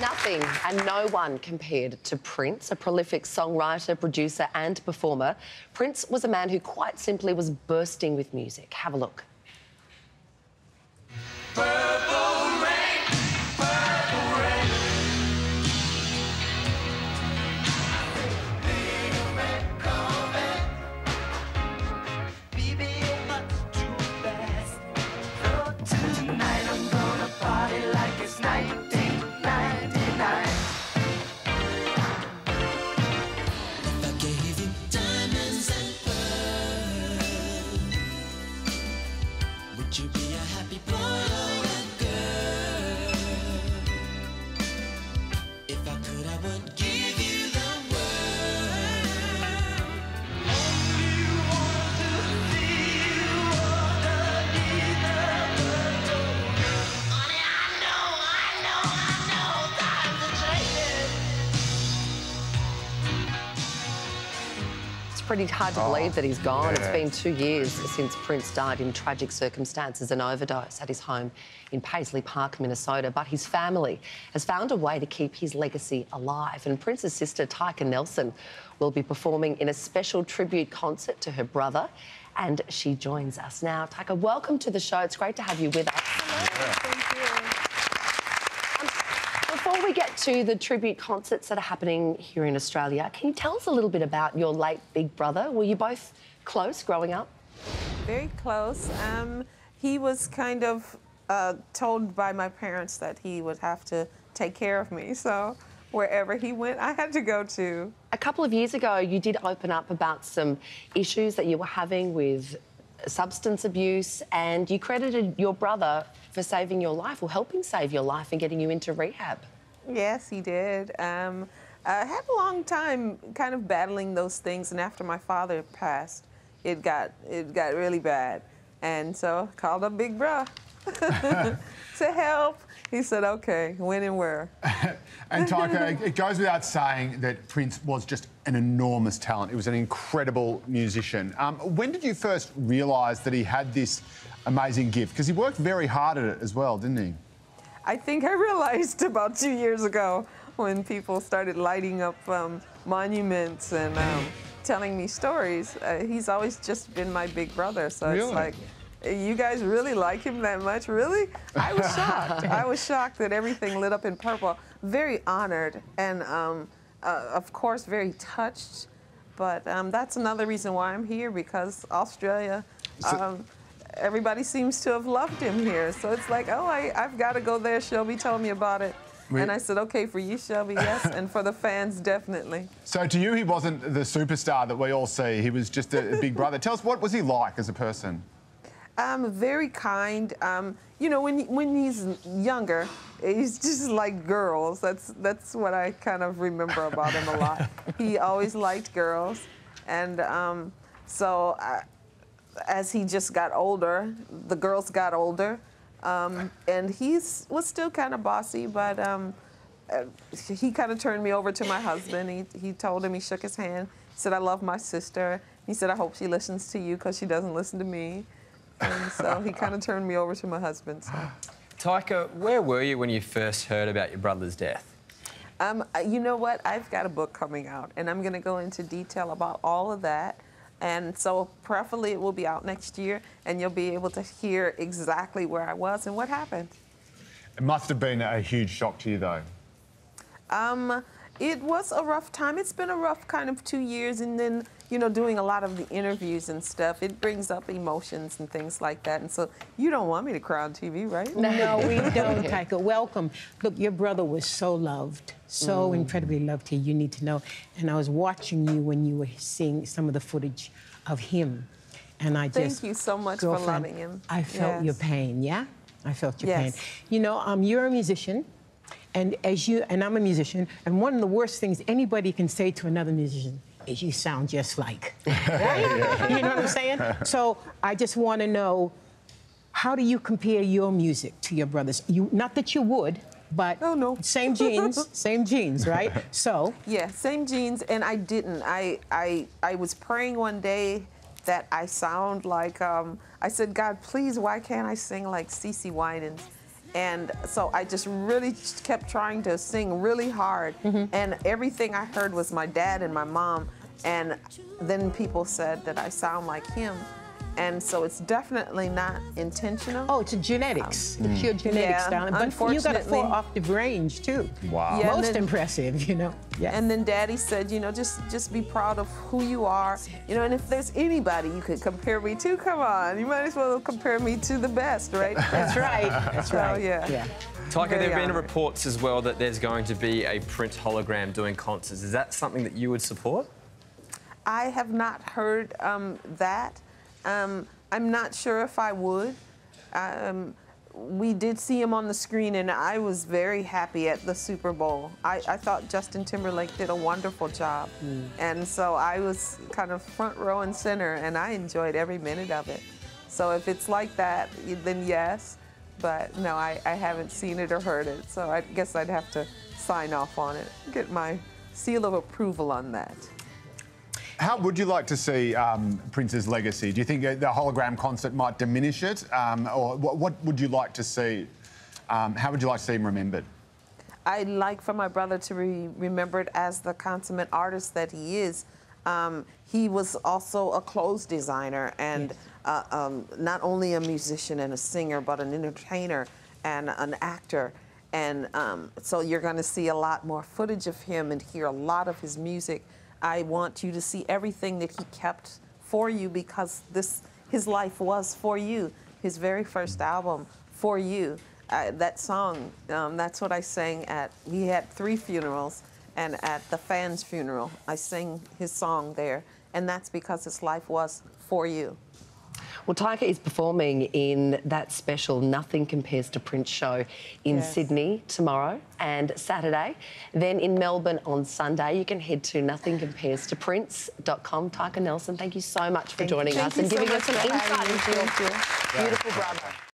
Nothing and no one compared to Prince, a prolific songwriter, producer, and performer. Prince was a man who quite simply was bursting with music. Have a look. Would you be a happy boy pretty hard to believe that he's gone. It's been two years since Prince died in tragic circumstances, an overdose at his home in Paisley Park, Minnesota. But his family has found a way to keep his legacy alive. And Prince's sister, Tyka Nelson, will be performing in a special tribute concert to her brother. And she joins us now. Tyka, welcome to the show. It's great to have you with us. Before we get to the tribute concerts that are happening here in Australia, can you tell us a little bit about your late big brother? Were you both close growing up? Very close. Um, he was kind of uh, told by my parents that he would have to take care of me. So wherever he went, I had to go to. A couple of years ago, you did open up about some issues that you were having with substance abuse, and you credited your brother for saving your life or helping save your life and getting you into rehab. Yes, he did. Um, I had a long time kind of battling those things, and after my father passed, it got it got really bad, and so called up Big Bro to help. He said, "Okay, when and where." And Tyka, it goes without saying that Prince was just an enormous talent. He was an incredible musician. Um, when did you first realise that he had this amazing gift? Because he worked very hard at it as well, didn't he? I think I realized about two years ago when people started lighting up um, monuments and um, telling me stories. Uh, he's always just been my big brother, so Really? it's like. You guys really like him that much? Really? I was shocked. I was shocked that everything lit up in purple. Very honored and, um, uh, of course, very touched. But um, that's another reason why I'm here because Australia, um, everybody seems to have loved him here. So it's like, oh, I, I've got to go there. Shelby told me about it. We- and I said, okay, for you, Shelby, yes. and for the fans, definitely. So to you, he wasn't the superstar that we all see. He was just a, a big brother. Tell us, what was he like as a person? Um, very kind. Um, you know, when when he's younger, he's just like girls. That's that's what I kind of remember about him a lot. he always liked girls, and um, so I, as he just got older, the girls got older, um, and he was still kind of bossy, but. Um, uh, he kind of turned me over to my husband. He, he told him, he shook his hand. He said, I love my sister. He said, I hope she listens to you because she doesn't listen to me. And so he kind of turned me over to my husband. So. Tyka, where were you when you first heard about your brother's death? Um, you know what? I've got a book coming out, and I'm going to go into detail about all of that. And so, preferably, it will be out next year, and you'll be able to hear exactly where I was and what happened. It must have been a huge shock to you, though. Um, it was a rough time. It's been a rough kind of two years, and then you know, doing a lot of the interviews and stuff, it brings up emotions and things like that. And so, you don't want me to cry on TV, right? No, we don't, Tyka. Welcome. Look, your brother was so loved, so incredibly loved here. You need to know. And I was watching you when you were seeing some of the footage of him, and I Thank just Thank you so much for loving him. I felt your pain. Yeah, I felt your Yes. pain. You know, um, you're a musician. And as you and I'm a musician, and one of the worst things anybody can say to another musician is you sound just like. Right? You know what I'm saying? So I just want to know how do you compare your music to your brothers? You not that you would, but No, no. same genes, same genes, right? So Yeah, same genes, and I didn't. I I I was praying one day that I sound like. Um, I said, God, please, why can't I sing like Cece Winans? And so I just really kept trying to sing really hard. Mm-hmm. And everything I heard was my dad and my mom. And then people said that I sound like him. And so it's definitely not intentional. Oh, it's a genetics. It's your genetics, yeah, darling. But you got a unfortunately- four octave range too. Wow. Yeah, Most then- impressive, you know. Yeah. And then Daddy said, you know, just just be proud of who you are, you know. And if there's anybody you could compare me to, come on, you might as well compare me to the best, right? That's right. That's So, right. yeah. Yeah. Tyka, there have been honoured. reports as well that there's going to be a Prince hologram doing concerts. Is that something that you would support? I have not heard um, that. Um, I'm not sure if I would. Um, we did see him on the screen, and I was very happy at the Super Bowl. I, I thought Justin Timberlake did a wonderful job. And so I was kind of front row and center, and I enjoyed every minute of it. So if it's like that, then yes. But no, I, I haven't seen it or heard it. So I guess I'd have to sign off on it, get my seal of approval on that. How would you like to see um, Prince's legacy? Do you think uh, the hologram concert might diminish it, um, or what, what would you like to see? Um, how would you like to see him remembered? I'd like for my brother to be remembered as the consummate artist that he is. Um, he was also a clothes designer and uh, um, not only a musician and a singer, but an entertainer and an actor. And um, so you're going to see a lot more footage of him and hear a lot of his music. I want you to see everything that he kept for you because this his life was for you. His very first album, For You. Uh, that song, um, that's what I sang at. He had three funerals, and at the fans' funeral, I sang his song there, and that's because his life was for you. Well, Tyka is performing in that special Nothing Compares to Prince show in Yes. Sydney tomorrow and Saturday. Then in Melbourne on Sunday. You can head to nothingcomparestoprince.com. Tyka Nelson, thank you so much for joining Thank us you and giving much us some insight into your beautiful brother.